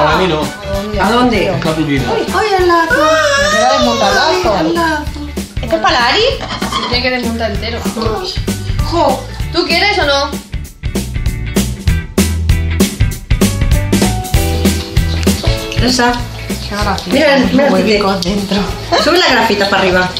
Ah. Para mí no. ¿A dónde? Es Carolina. ¡Ay, al lazo! Ah, Me queda desmontado. ¡Al lazo! ¿Esto es para Ari? Se tiene que desmontar entero. ¡Jo! ¿Tú quieres o no? Esa. Qué grafita. Mira, mira, dentro. Sube la grafita para arriba.